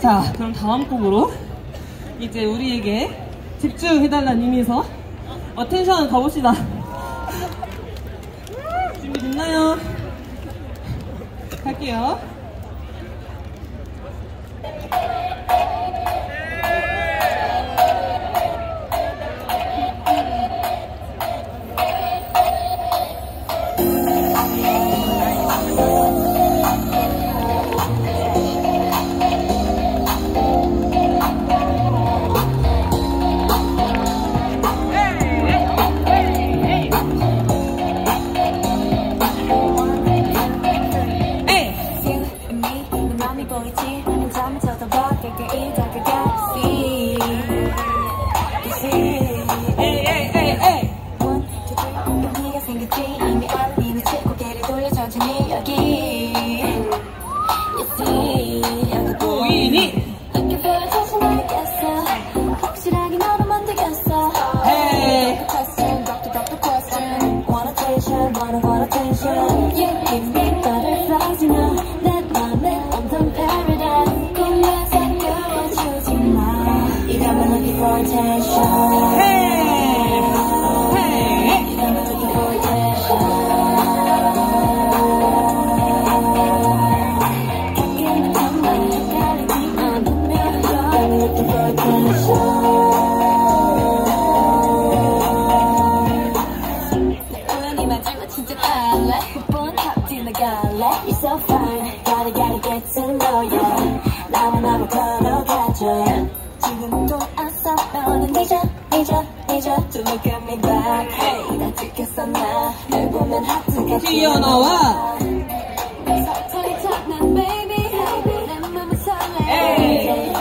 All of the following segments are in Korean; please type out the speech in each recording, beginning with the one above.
자, 그럼 다음 곡으로 이제 우리에게 집중해달라는 의미에서 어텐션 가봅시다. 준비됐나요? 갈게요. You're so fine Gotta gotta get to know you 나만 나만 걸어가줘 지금도 늦어 늦어 늦어 To look at me back Hey 나 찍혔어 나널 보면 하트가 튀어나와! 서서히 찾는 baby 내 맘은 설레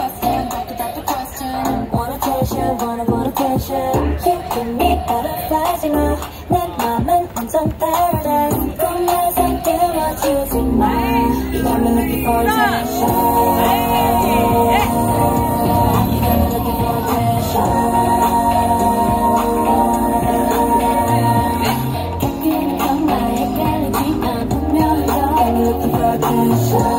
Want attention wanna want attention You give me butterflies you know 내 맘은 완전 paradise 꿈에서 깨워주지 마 You got me looking for attention Sunshine.